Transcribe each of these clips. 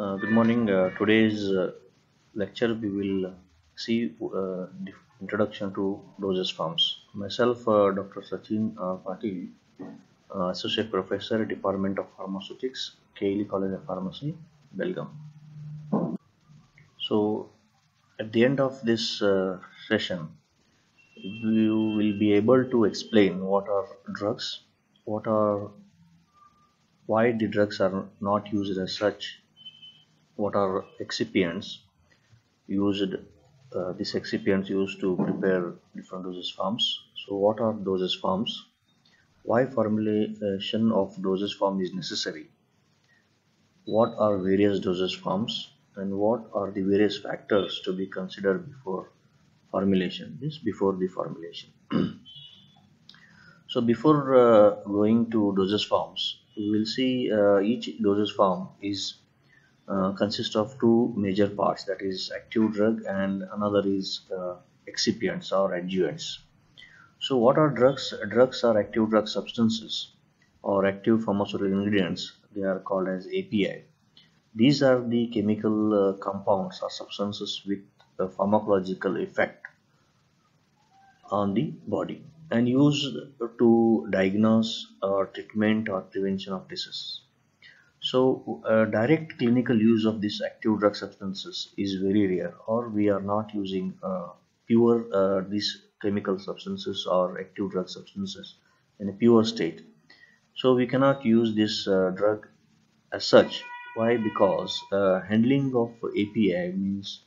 Uh, good morning. Uh, today's uh, lecture we will see uh, the introduction to dosage forms. Myself, uh, Dr. Sachin uh, Patil, uh, Associate Professor, Department of Pharmaceutics, KLE College of Pharmacy, Belgaum. So, at the end of this uh, session, you will be able to explain what are drugs, what are why the drugs are not used as such what are excipients. Used uh, these excipients used to prepare different dosage forms. So what are dosage forms? Why formulation of dosage form is necessary? What are various dosage forms? And what are the various factors to be considered before formulation? This before the formulation. So before uh, going to dosage forms we will see uh, each dosage form is uh, consists of two major parts that is active drug and another is uh, excipients or adjuvants. So what are drugs? Drugs are active drug substances or active pharmaceutical ingredients. They are called as api these are the chemical uh, compounds or substances with a pharmacological effect on the body and used to diagnose or treatment or prevention of disease. So, uh, direct clinical use of these active drug substances is very rare, or we are not using uh, pure uh, these chemical substances or active drug substances in a pure state. So, we cannot use this uh, drug as such. Why? Because uh, handling of API means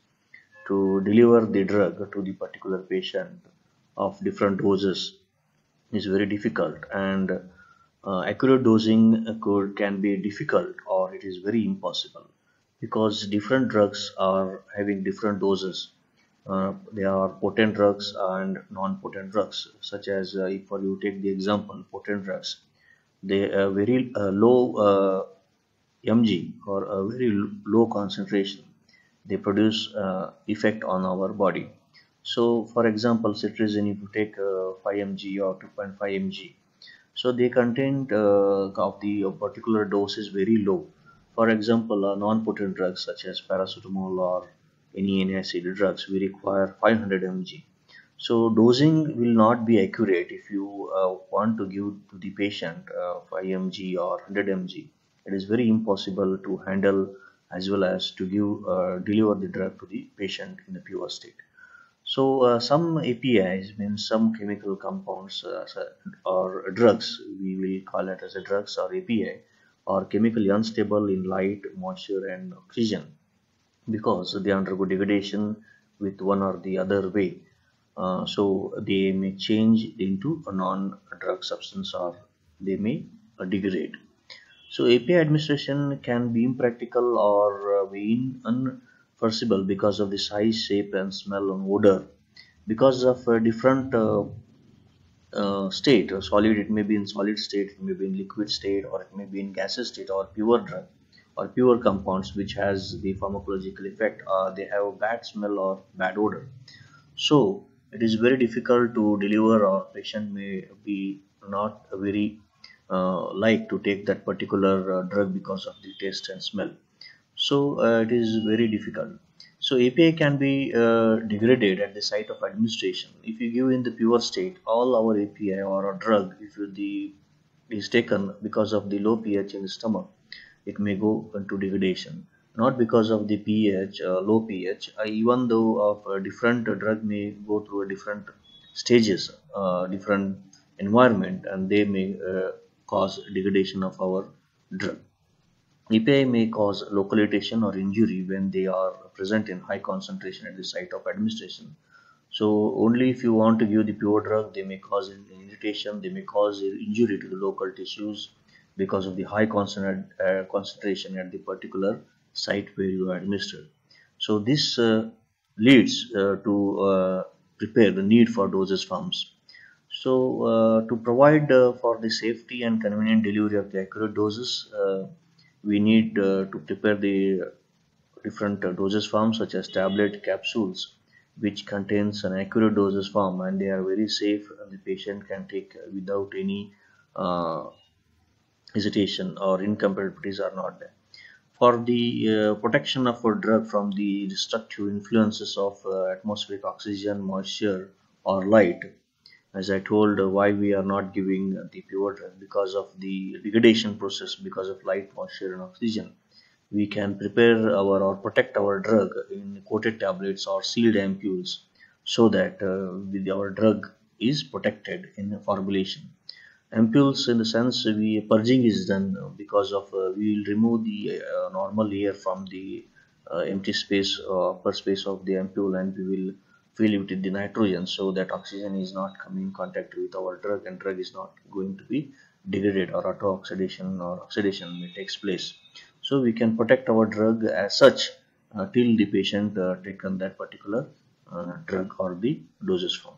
to deliver the drug to the particular patient of different doses is very difficult and uh, accurate dosing could can be difficult or it is very impossible because different drugs are having different doses. Uh, they are potent drugs and non-potent drugs such as uh, if for you take the example potent drugs. They are very uh, low uh, mg or a very low concentration they produce uh, effect on our body. So for example cetirizine if you take uh, 5 mg or 2.5 mg so the content uh, of the particular dose is very low. For example uh, non-potent drugs such as paracetamol or any antacid drugs we require 500 mg. So dosing will not be accurate if you uh, want to give to the patient uh, 5 mg or 100 mg. It is very impossible to handle as well as to give uh, deliver the drug to the patient in the pure state so uh, some APIs means some chemical compounds uh, or drugs we will call it as a drugs or API are chemically unstable in light, moisture and oxygen because they undergo degradation with one or the other way. Uh, so they may change into a non-drug substance or they may degrade. So API administration can be impractical or be un foreseeable because of the size, shape, and smell and odor. Because of a different uh, uh, state or solid, it may be in solid state, it may be in liquid state, or it may be in gaseous state, or pure drug, or pure compounds which has the pharmacological effect. Uh, they have a bad smell or bad odor. So it is very difficult to deliver, or patient may be not very uh, like to take that particular uh, drug because of the taste and smell so uh, it is very difficult. So api can be uh, degraded at the site of administration. If you give in the pure state all our api or a drug if the is taken because of the low ph in the stomach it may go into degradation. Not because of the ph uh, low ph uh, even though of a different drug may go through a different stages uh, different environment and they may uh, cause degradation of our drug API may cause local irritation or injury when they are present in high concentration at the site of administration. So only if you want to give the pure drug, they may cause irritation, they may cause injury to the local tissues because of the high uh, concentration at the particular site where you are administered. So this uh, leads uh, to uh, prepare the need for dosage forms. So uh, to provide uh, for the safety and convenient delivery of the accurate doses, we need uh, to prepare the different uh, dosage forms such as tablet capsules which contains an accurate dosage form and they are very safe and the patient can take without any uh, hesitation or incompatibilities are not there for the uh, protection of a drug from the destructive influences of uh, atmospheric oxygen, moisture, or light. As I told, uh, why we are not giving the pure drug because of the degradation process, because of light, moisture, and oxygen. We can prepare our or protect our drug in coated tablets or sealed ampules so that uh, our drug is protected in formulation ampules in the sense we purging is done because of uh, we will remove the uh, normal air from the uh, empty space uh, upper space of the ampule and we will with the nitrogen so that oxygen is not coming in contact with our drug and drug is not going to be degraded or auto oxidation or oxidation may takes place. So we can protect our drug as such uh, till the patient uh, taken that particular drug or the dosage form.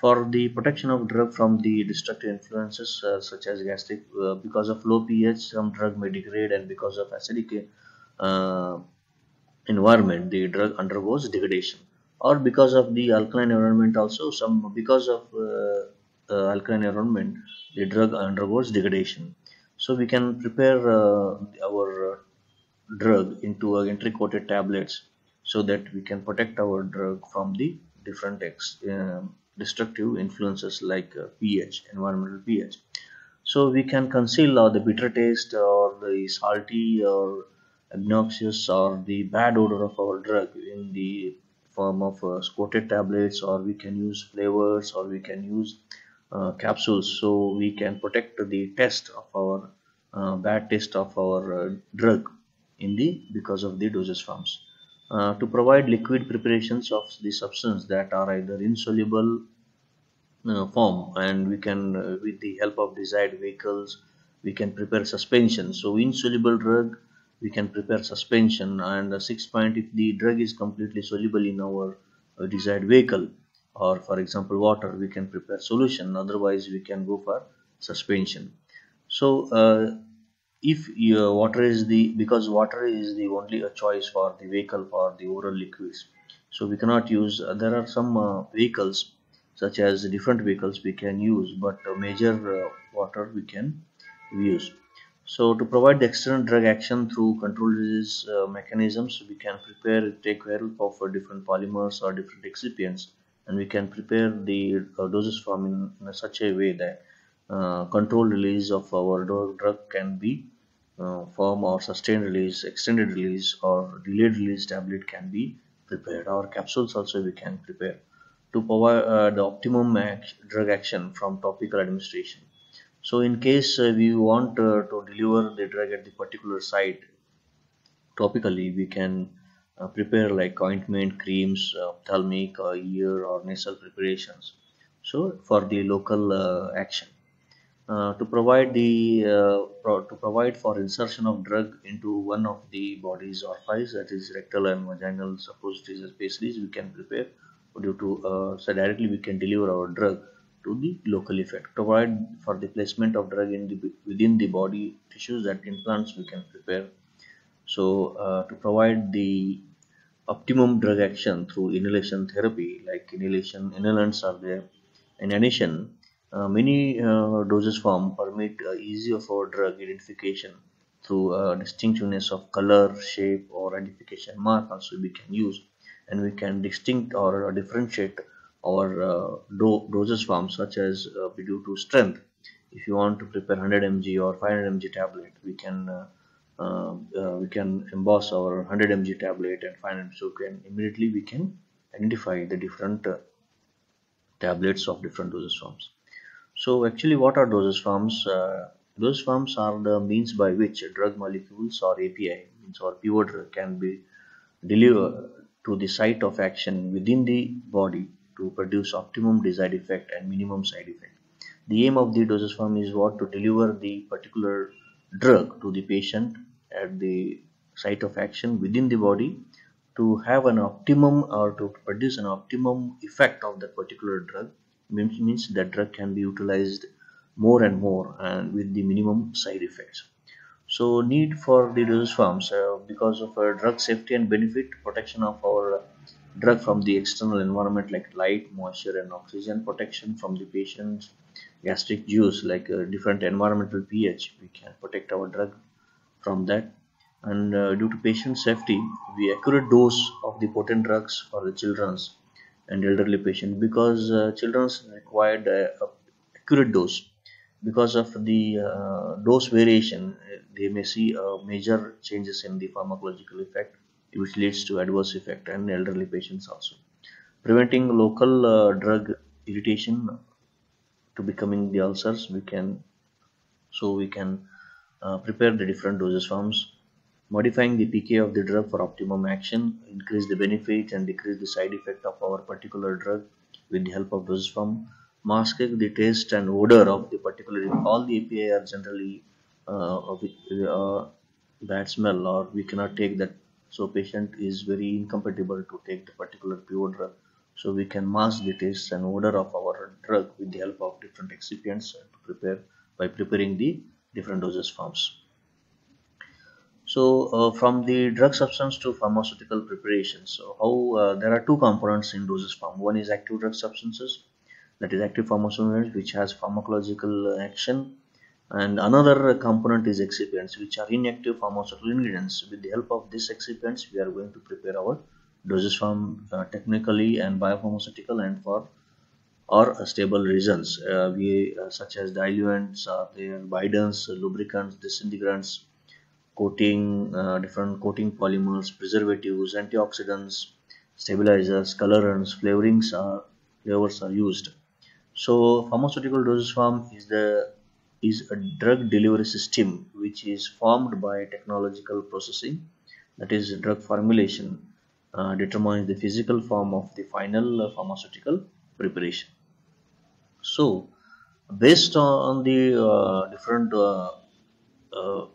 For the protection of drug from the destructive influences uh, such as gastric uh, because of low pH some drug may degrade and because of acidic uh, environment the drug undergoes degradation or because of the alkaline environment also some because of uh, uh, alkaline environment the drug undergoes degradation so we can prepare uh, our drug into enteric coated tablets so that we can protect our drug from the different um, destructive influences like uh, pH, environmental pH. So we can conceal uh, the bitter taste or the salty or obnoxious or the bad odor of our drug in the form of uh, tablets or we can use flavors or we can use uh, capsules. So we can protect the taste of our uh, bad taste of our uh, drug in the because of the dosage forms. Uh, to provide liquid preparations of the substance that are either insoluble uh, form and we can with the help of desired vehicles we can prepare suspension. So insoluble drug we can prepare suspension and the six point if the drug is completely soluble in our uh, desired vehicle. Or for example water we can prepare solution otherwise we can go for suspension. So uh, if your water is the because water is the only a choice for the vehicle for the oral liquids so we cannot use uh, there are some uh, vehicles such as different vehicles we can use but major uh, water we can use so to provide the external drug action through controlled release uh, mechanisms we can prepare take help of uh, different polymers or different excipients and we can prepare the uh, doses form in, in such a way that uh, controlled release of our drug can be uh, firm or sustained release, extended release or delayed release tablet can be prepared or capsules also we can prepare to provide uh, the optimum drug action from topical administration. So in case uh, we want uh, to deliver the drug at the particular site topically we can uh, prepare like ointment, creams, ophthalmic, ear or nasal preparations. So for the local action. Uh, to provide the uh, pro to provide for insertion of drug into one of the body's orifice that is rectal and vaginal suppositories especially we can prepare due to uh, so directly we can deliver our drug to the local effect. Provide for the placement of drug in the within the body tissues that implants we can prepare. So uh, to provide the optimum drug action through inhalation therapy like inhalation inhalants are there. In addition uh, many uh, doses form permit uh, easy of our drug identification through uh, distinctiveness of color, shape, or identification mark. Also, we can use. And we can distinct or differentiate our uh, do doses form such as uh, due to strength. If you want to prepare 100 mg or 500 mg tablet, we can uh, we can emboss our 100 mg tablet and 500 so can immediately we can identify the different tablets of different doses forms. So actually what are dosage forms? Uh, dosage forms are the means by which drug molecules or API means or drug can be delivered to the site of action within the body to produce optimum desired effect and minimum side effect. The aim of the dosage form is what? To deliver the particular drug to the patient at the site of action within the body to have an optimum or to produce an optimum effect of that particular drug. Means, means that drug can be utilized more and more and with the minimum side effects. So need for the dosage forms uh, because of our drug safety and benefit protection of our drug from the external environment like light moisture and oxygen protection from the patient's gastric juice like uh, different environmental pH we can protect our drug from that. And uh, due to patient safety we accurate dose of the potent drugs for the children's and elderly patient because uh, children's required uh, accurate dose. Because of the uh, dose variation they may see uh, major changes in the pharmacological effect which leads to adverse effect in elderly patients also. Preventing local uh, drug irritation to becoming the ulcers we can so we can uh, prepare the different dosage forms. Modifying the pk of the drug for optimum action increase the benefit and decrease the side effect of our particular drug with the help of dosage form. Masking the taste and odor of the particular all the api are generally uh, of uh, bad smell or we cannot take that so patient is very incompatible to take the particular pure drug. So we can mask the taste and odor of our drug with the help of different excipients to prepare by preparing the different dosage forms. So uh, from the drug substance to pharmaceutical preparation so how uh, there are two components in dosage form. One is active drug substances that is active pharmaceuticals which has pharmacological action and another component is excipients which are inactive pharmaceutical ingredients. With the help of these excipients we are going to prepare our dosage form uh, technically and biopharmaceutical and for or stable results. Uh, we uh, such as diluents uh, their bidens lubricants disintegrants coating uh, different coating polymers preservatives antioxidants stabilizers colorants flavorings are flavors are used. So pharmaceutical dosage form is the is a drug delivery system which is formed by technological processing that is drug formulation uh, determines the physical form of the final uh, pharmaceutical preparation. So, based on the uh, different, uh, uh,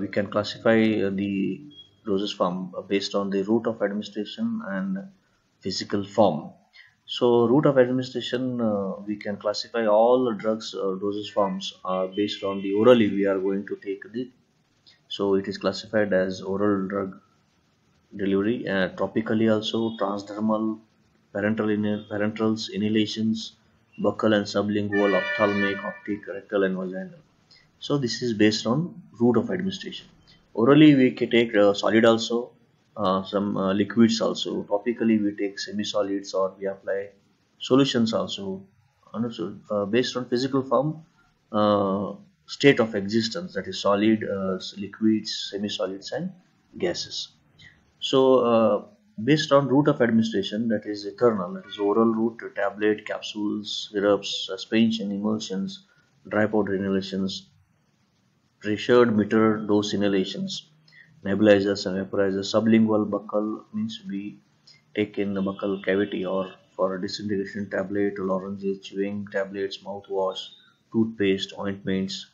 we can classify the dosage form based on the route of administration and physical form. So, route of administration, we can classify all drugs dosage forms are based on the orally we are going to take the. So, it is classified as oral drug delivery uh, topically also transdermal parenteral parenterals inhalations buccal and sublingual ophthalmic optic rectal and vaginal so this is based on route of administration orally we can take uh, solid also uh, some uh, liquids also. Topically we take semi-solids or we apply solutions also. And uh, based on physical form uh, state of existence that is solid liquids semi-solids and gases. So uh, based on route of administration that is enteral that is oral route tablet capsules syrups suspension emulsions dry powder inhalations pressured meter dose inhalations nebulizers and vaporizers sublingual buccal means we take in the buccal cavity or for a disintegration tablet lozenges chewing tablets mouthwash toothpaste ointments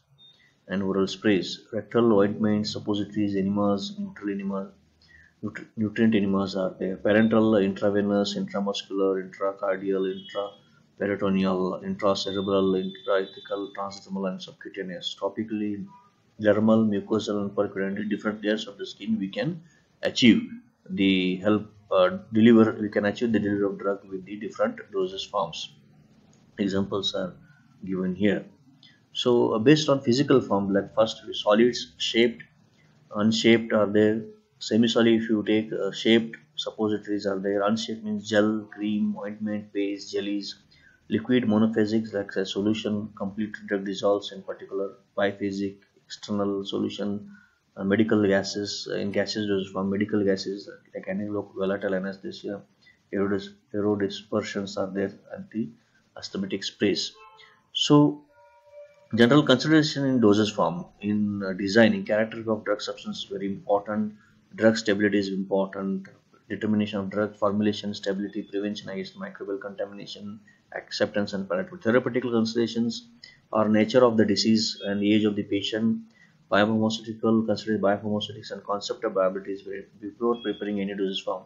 and oral sprays. Rectal ointments suppositories enemas neutral enemas nutrient enemas are there. Parenteral intravenous intramuscular intracardial intraperitoneal intracerebral intrathecal transdermal and subcutaneous. Topically dermal mucosal and percutaneous different layers of the skin we can achieve the help uh, deliver we can achieve the delivery of drug with the different dosage forms examples are given here so uh, based on physical form like first solids shaped unshaped are there Semi-solid if you take uh, shaped suppositories are there. Unshaped means gel, cream, ointment, paste, jellies. Liquid monophasic like a solution, complete drug dissolves in particular. Biphasic, external solution, uh, medical gases. Uh, in gases dosage form, medical gases like analogue, volatile anesthesia, aerodis, aerodispersions are there and the asthmatic sprays. So general consideration in doses form in uh, designing character of drug substance is very important drug stability is important determination of drug formulation stability prevention against microbial contamination acceptance and palatable therapeutic considerations are nature of the disease and age of the patient. Biopharmaceutical consider biopharmaceutics and concept of viability is before preparing any dosage form